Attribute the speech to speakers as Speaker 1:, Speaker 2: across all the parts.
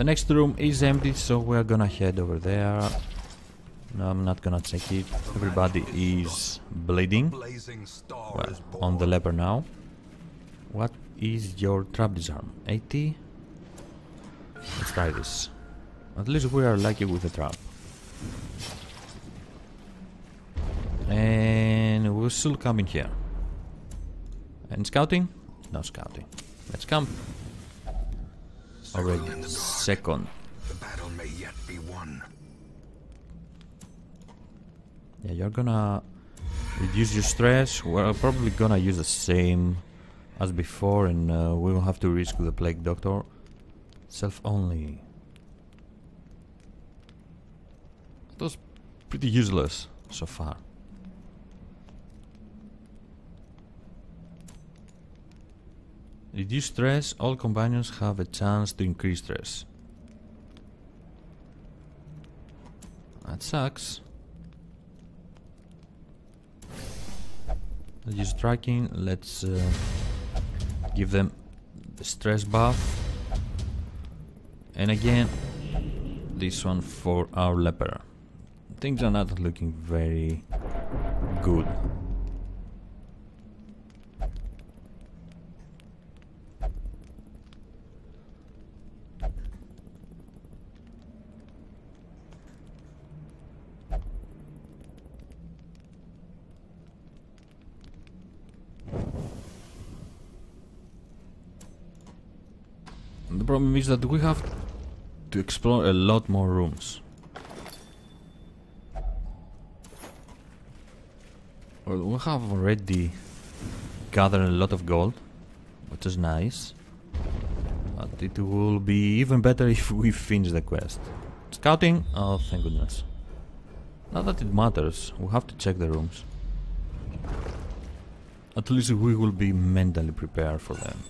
Speaker 1: The next room is empty, so we're gonna head over there. No, I'm not gonna check it. Everybody is bleeding. Well, on the leper now. What is your trap disarm? 80? Let's try this. At least we are lucky with the trap. And we'll still come in here. And scouting? No scouting. Let's come. Already second.
Speaker 2: The battle may yet be won.
Speaker 1: Yeah, you're gonna reduce your stress. We're probably gonna use the same as before, and uh, we will have to risk the plague doctor. Self only. That was pretty useless so far. Reduce stress. All companions have a chance to increase stress. That sucks. Let's tracking. Let's uh, give them the stress buff. And again, this one for our leper. Things are not looking very good. The problem is that we have to explore a lot more rooms. Well, we have already gathered a lot of gold, which is nice. But it will be even better if we finish the quest. Scouting? Oh, thank goodness. Not that it matters, we have to check the rooms. At least we will be mentally prepared for them.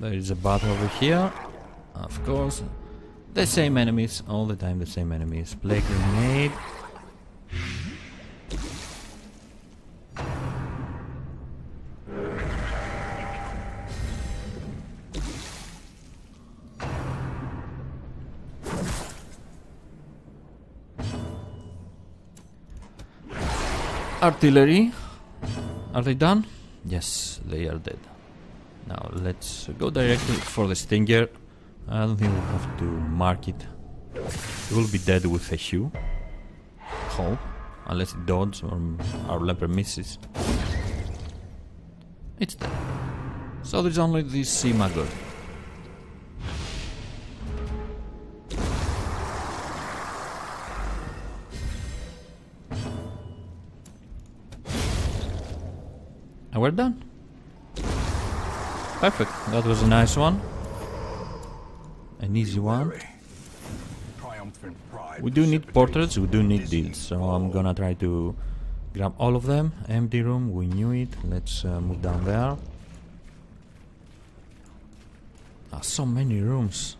Speaker 1: There is a battle over here. Of course. The same enemies, all the time the same enemies. Plague grenade. Artillery. Are they done? Yes, they are dead. Now let's go directly for the Stinger. I don't think we'll have to mark it. It will be dead with a Hew. Hope. Unless it dodges or our leper misses. It's dead. So there's only this sea maggot. And we're done. Perfect. That was a nice one. An easy one. We do need portraits, we do need deals, so I'm gonna try to grab all of them. Empty room, we knew it. Let's uh, move down there. Ah, so many rooms.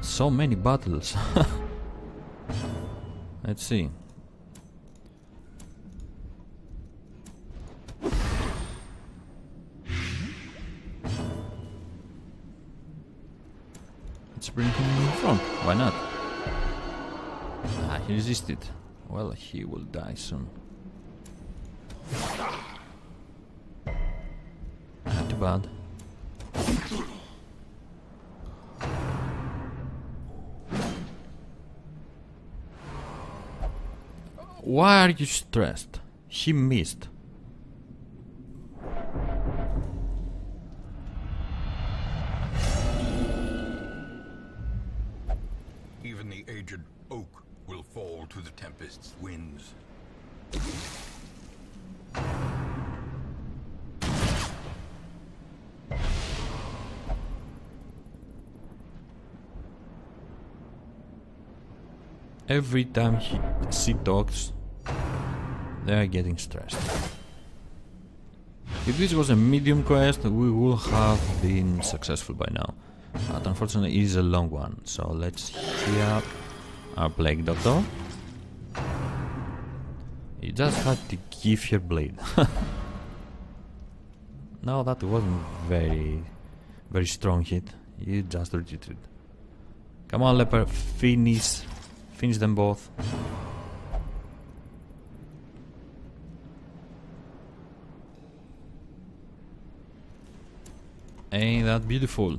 Speaker 1: So many battles. Let's see. Bring him in front. Why not? Ah, he resisted. Well, he will die soon. Not too bad. Why are you stressed? He missed.
Speaker 2: The aged oak will fall to the tempest's winds.
Speaker 1: Every time he see dogs, they are getting stressed. If this was a medium quest, we would have been successful by now. But unfortunately, it is a long one. So let's hear our plague doctor. You just had to give your blade. No, that wasn't very, very strong hit. You just retreated. Come on, Leper, finish, finish them both. Ain't that beautiful?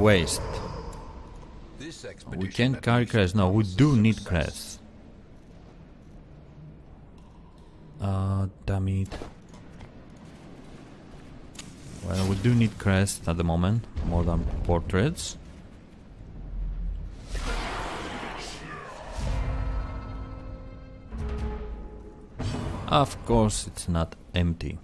Speaker 1: Waste. We can't carry crests. No, we do need crests. Uh, damn it. Well, we do need crests at the moment, more than portraits. Of course, it's not empty.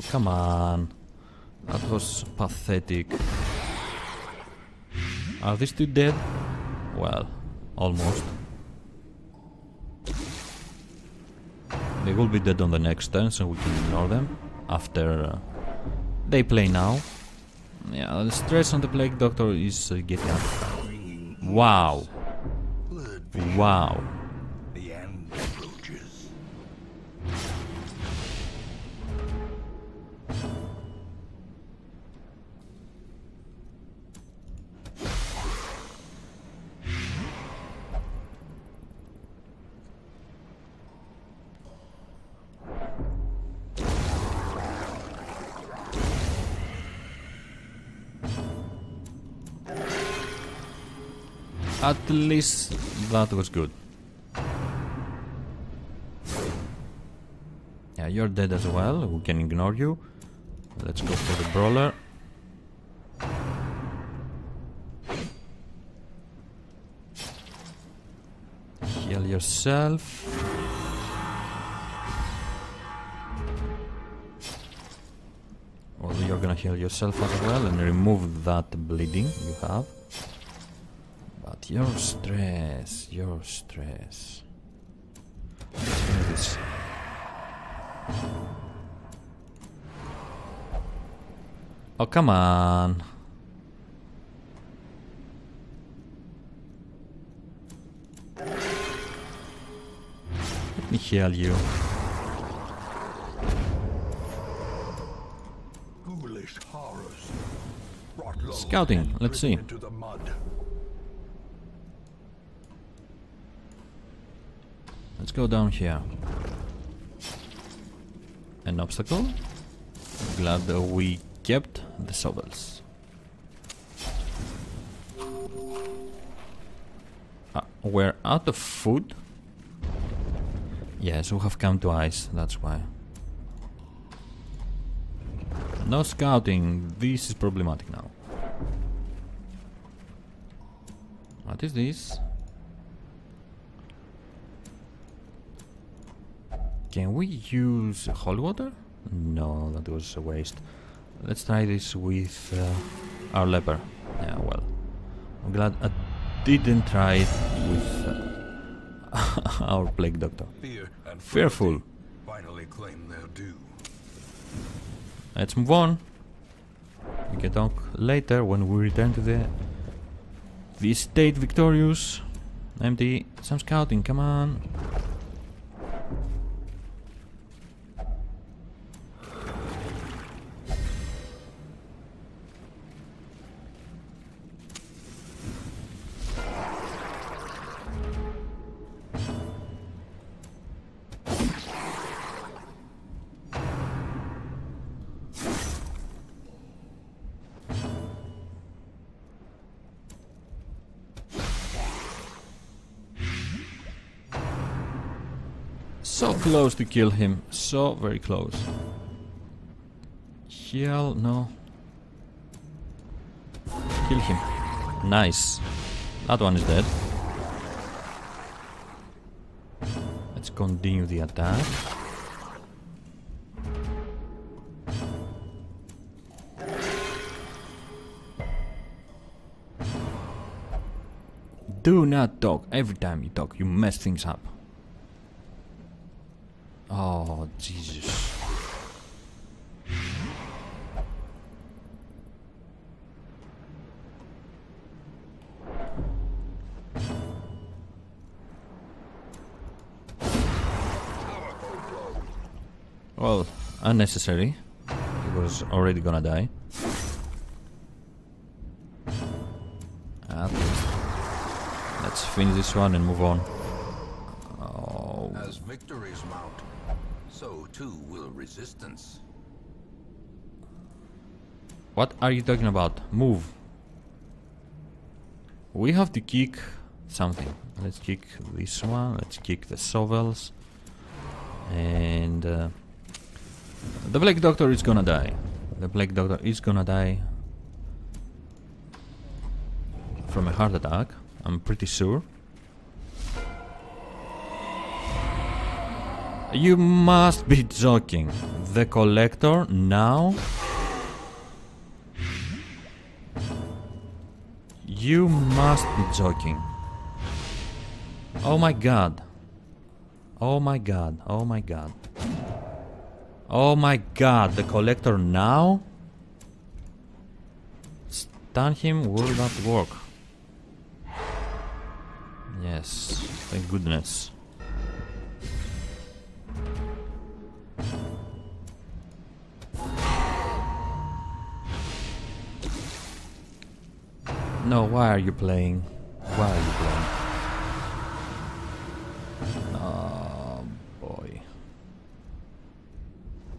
Speaker 1: Oh, come on. That was pathetic. Are these two dead? Well, almost. They will be dead on the next turn, so we can ignore them after uh, they play now. Yeah, the stress on the Plague Doctor is uh, getting up. Wow. Wow. At least that was good. Yeah, you're dead as well. We can ignore you. Let's go for the brawler. Heal yourself. Well, you're gonna heal yourself as well and remove that bleeding you have. Your stress, your stress. Let's do this. Oh, come on. Let me heal you. Scouting, let's see. Let's go down here. An obstacle. Glad that we kept the shovels. Ah, we're out of food. Yes, we have come to ice, that's why. No scouting, this is problematic now. What is this? Can we use holy water? No, that was a waste. Let's try this with uh, our leper. Yeah, well. I'm glad I didn't try it with uh, our plague doctor.
Speaker 2: Fear and
Speaker 1: Fearful.
Speaker 2: Finally claim their due.
Speaker 1: Let's move on. We can talk later when we return to the the state victorious. Empty. Some scouting, come on. So close to kill him. So very close. heal no. Kill him. Nice. That one is dead. Let's continue the attack. Do not talk. Every time you talk, you mess things up. Oh, Jesus. Well, unnecessary. He was already gonna die. Ah, At least. Let's finish this one and move on.
Speaker 2: Will resistance.
Speaker 1: what are you talking about? Move. We have to kick something. Let's kick this one. Let's kick the shovels. And uh, the Plague Doctor is gonna die. The Plague Doctor is gonna die from a heart attack. I'm pretty sure. You must be joking. The collector now? You must be joking. Oh my god. Oh my god. Oh my god. Oh my god. The collector now? Stun him will not work. Yes. Thank goodness. No, why are you playing? Why are you playing? Oh boy.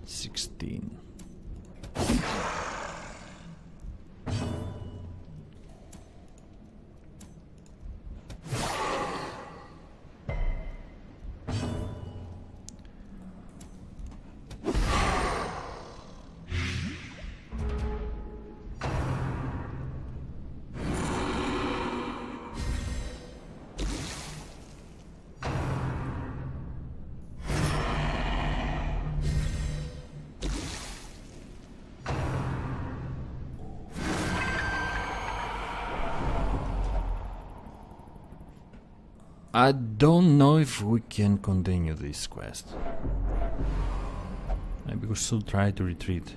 Speaker 1: 16. I don't know if we can continue this quest. Maybe we should try to retreat.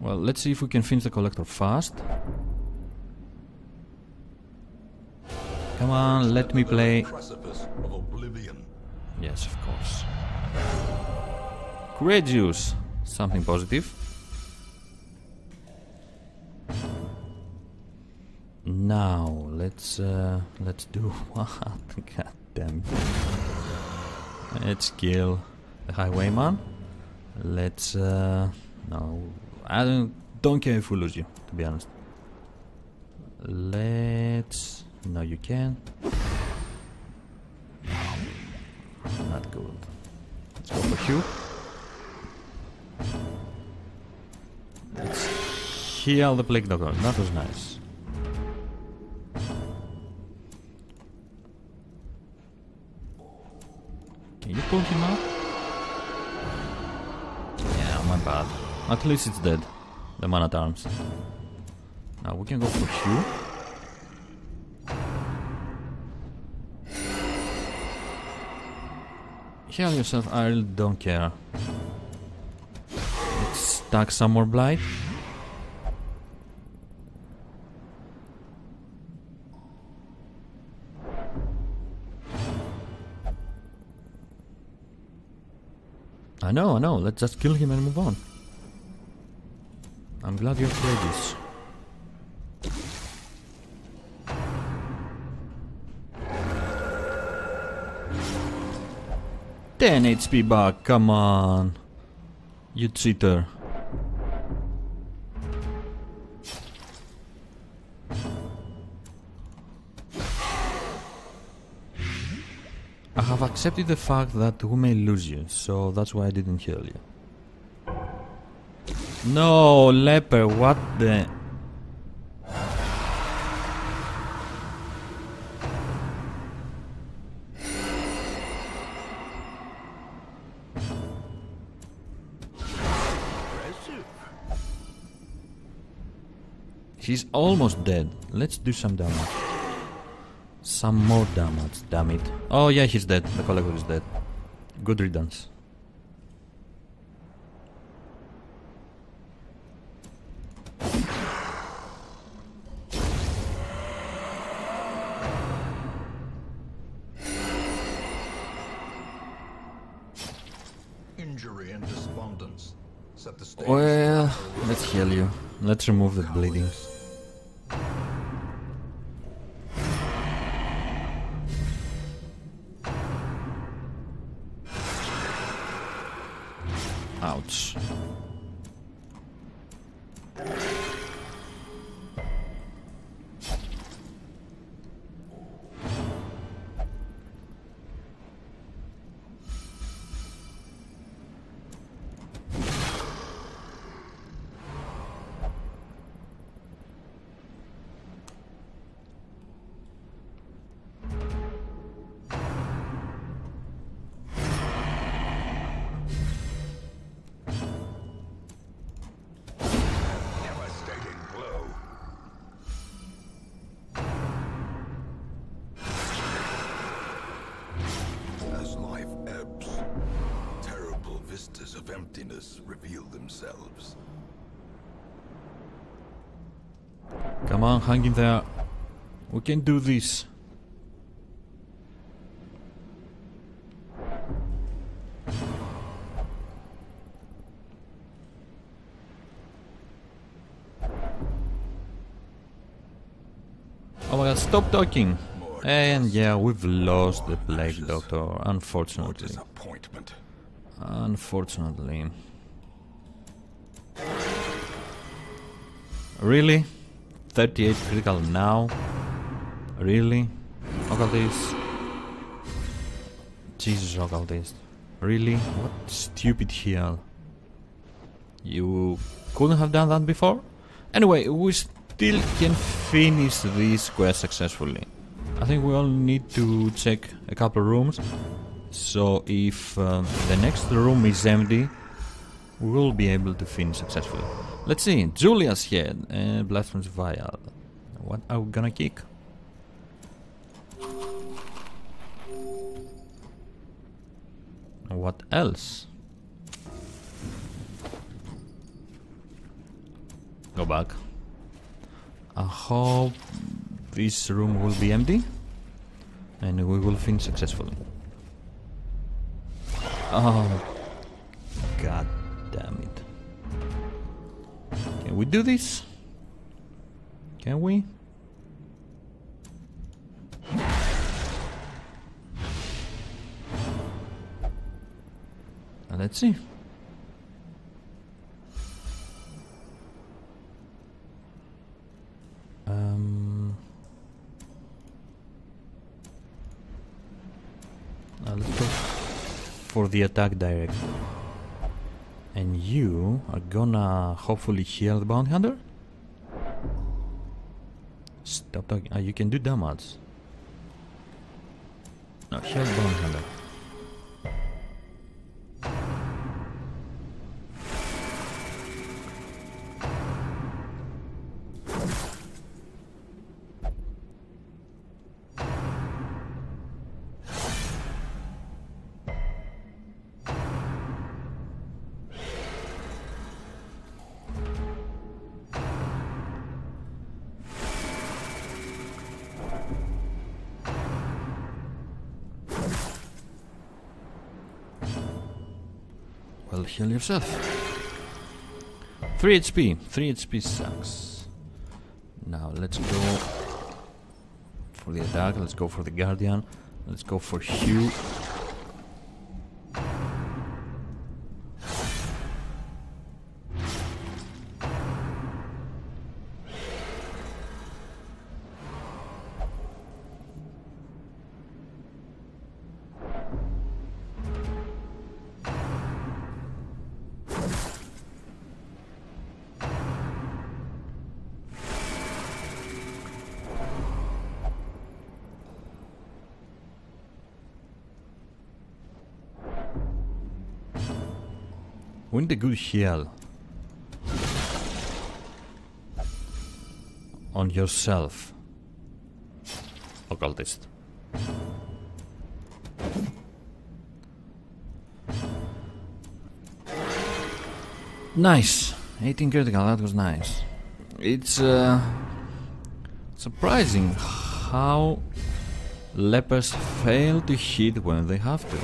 Speaker 1: Well, let's see if we can finish the collector fast. Come on, let me play.
Speaker 2: Precipice of oblivion.
Speaker 1: Yes, of course. Courageous. Something positive. Now let's uh, let's do what? God damn. Let's kill the highwayman. Let's uh, no, I don't don't care if we lose you. To be honest. Let's no, you can. Not good. Let's go for Q. Let's heal the Plague Doctor. That was nice. Can you pull him out? Yeah, my bad. At least it's dead. The man at arms. Now we can go for Q. Heal yourself, I don't care. Let's stack some more blight. I know, I know, let's just kill him and move on. I'm glad you're this. Ten HP back, come on. You cheater. I have accepted the fact that we may lose you, so that's why I didn't heal you. No, leper, what the...
Speaker 2: Impressive.
Speaker 1: He's almost dead. Let's do some damage. Some more damage, damn it. Oh yeah, he's dead. The collector is dead. Good riddance.
Speaker 2: Injury and despondence set the stage.
Speaker 1: Well, let's heal you. Let's remove the bleeding.
Speaker 2: Ebbs, terrible vistas of emptiness reveal themselves.
Speaker 1: Come on, hang in there. We can do this. Oh my god, stop talking! And yeah, we've lost the Plague Doctor, unfortunately.
Speaker 2: disappointment.
Speaker 1: Unfortunately. Really? 38 critical now? Really? Occultist? Jesus, Occultist. Really? What stupid heal. You couldn't have done that before? Anyway, we still can finish this quest successfully. I think we all need to check a couple of rooms. So if uh, the next room is empty, we will be able to finish successfully. Let's see, Julia's head and Blasphemous Vial. What are we gonna kick? What else? Go back. I hope this room will be empty and we will finish successfully. Oh, god damn it. Can we do this? Can we? Let's see. The attack direction. And you are gonna hopefully heal the bounty hunter? Stop talking. Ah, you can do damage. No, heal the bounty hunter. Heal yourself. 3 HP. 3 HP sucks. Now let's go for the attack. Let's go for the Guardian. Let's go for Hew. We need a good heal. On yourself. occultist. Nice. 18 critical, that was nice. It's uh, surprising how lepers fail to hit when they have to.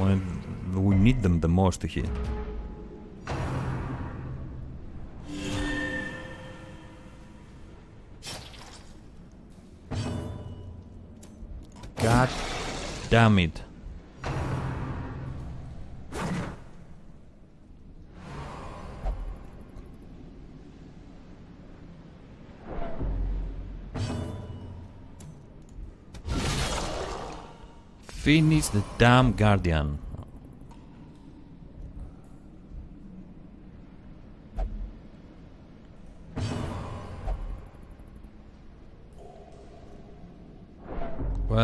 Speaker 1: When we need them the most to hit. Damn it. Finish the damn guardian.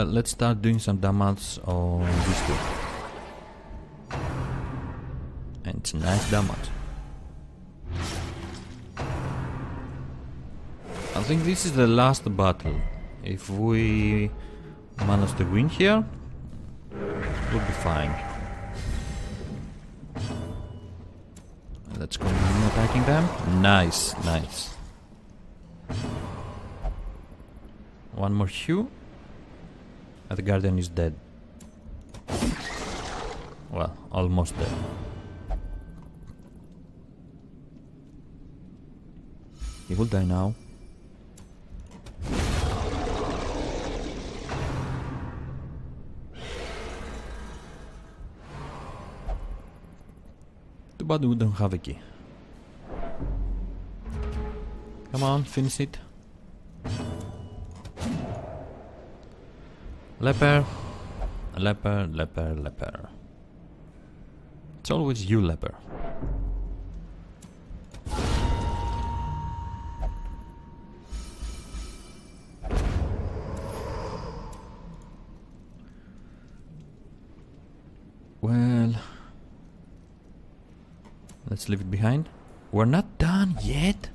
Speaker 1: Let's start doing some damage on this two. And it's nice damage. I think this is the last battle. If we manage to win here, we'll be fine. Let's continue attacking them. Nice, nice. One more Hew. The guardian is dead. Well, almost dead. He will die now. Too bad we don't have a key. Come on, finish it. Leper, leper, leper, leper. It's always you, leper. Well, let's leave it behind. We're not done yet.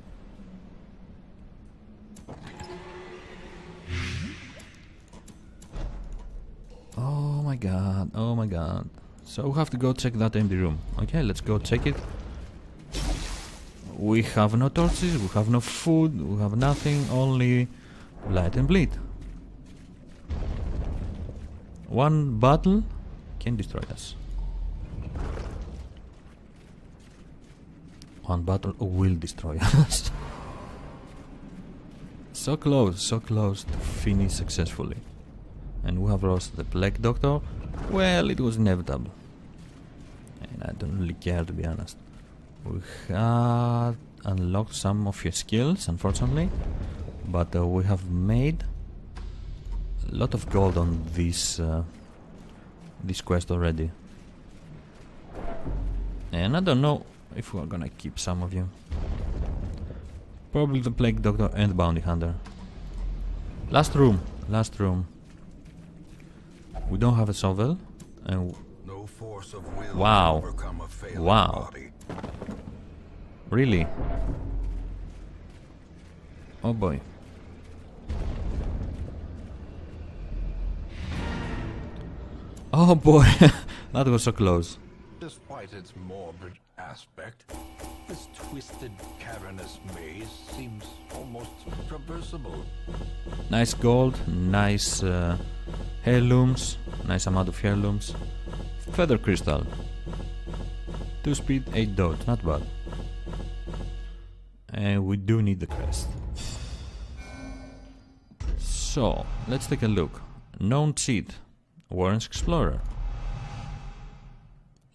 Speaker 1: God. So we have to go check that empty room. Okay, let's go check it. We have no torches, we have no food, we have nothing, only light and bleed. One battle can destroy us. One battle will destroy us. so close, so close to finish successfully and we have lost the Plague Doctor, well, it was inevitable. And I don't really care to be honest. We had unlocked some of your skills, unfortunately, but uh, we have made a lot of gold on this uh, this quest already. And I don't know if we're gonna keep some of you. Probably the Plague Doctor and Bounty Hunter. Last room, last room. We don't have a shovel. And
Speaker 2: No force of will
Speaker 1: Wow.
Speaker 2: overcome a failing
Speaker 1: Wow.
Speaker 2: body.
Speaker 1: really? Oh boy. Oh boy, that was so close.
Speaker 2: Despite its morbid aspect, this twisted, cavernous maze seems almost traversable.
Speaker 1: Nice gold, nice uh, heirlooms, nice amount of heirlooms. Feather crystal. 2 speed, 8 dodge, not bad. And we do need the crest. So, let's take a look. Known cheat. Warren's Explorer.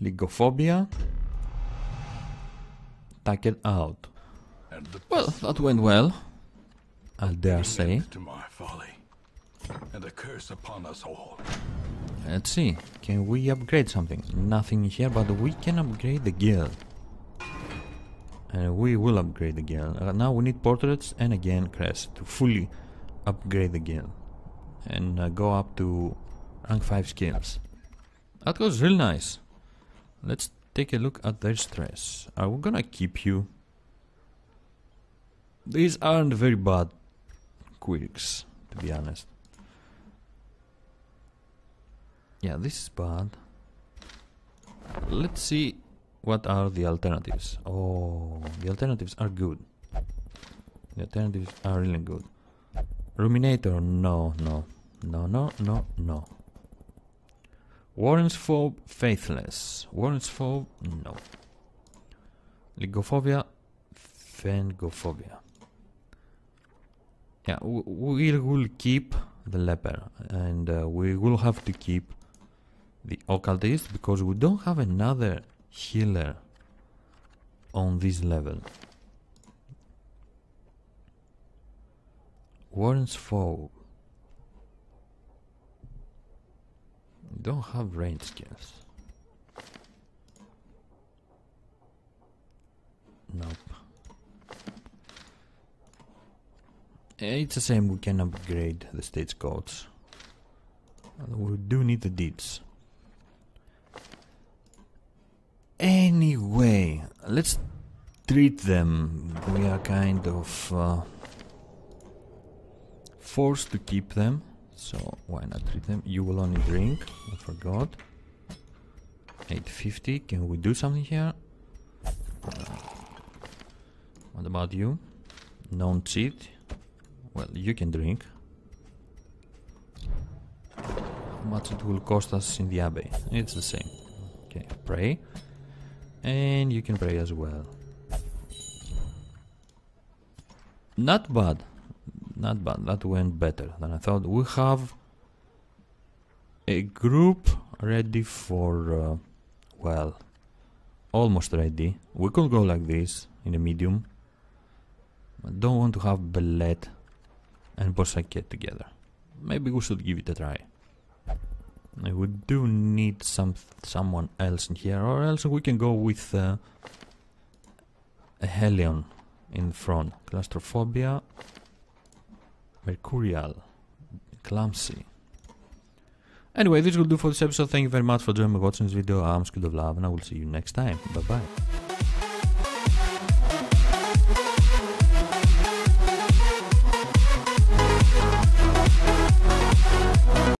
Speaker 1: Lygophobia. Tacked out. Well, that went well. I dare say.
Speaker 2: to my folly, and a curse upon us all.
Speaker 1: Let's see. Can we upgrade something? Nothing here, but we can upgrade the guild. And we will upgrade the guild. Uh, now we need portraits and again crest to fully upgrade the guild. And uh, go up to rank 5 skills. That was real nice. Let's take a look at their stress. Uh, are we gonna keep you? These aren't very bad quirks, to be honest. Yeah, this is bad. Let's see what are the alternatives. Oh, the alternatives are good. The alternatives are really good. Ruminator, no, no. No, no, no, no. Warren's Phobe, Faithless. Warren's Phobe, no. Lygophobia, Phengophobia. Yeah, we will keep the leper and uh, we will have to keep the occultist because we don't have another healer on this level. Warren's Don't have range skills. Nope. It's the same, we can upgrade the stage codes. We do need the deeds. Anyway, let's treat them. We are kind of uh, forced to keep them, so why not treat them? You will only drink, I forgot. 850, can we do something here? What about you? Non-cheat? Well, you can drink. How much it will cost us in the abbey? It's the same. Okay, pray. And you can pray as well. Not bad. Not bad. That went better than I thought. We have a group ready for, uh, well, almost ready. We could go like this in a medium. I don't want to have Bellet and Borsaket together. Maybe we should give it a try. We do need some someone else in here, or else we can go with uh, a Hellion in front. Claustrophobia, Mercurial, Clumsy. Anyway, this will do for this episode. Thank you very much for joining me watching this video. I'm Love, and I will see you next time. Bye bye.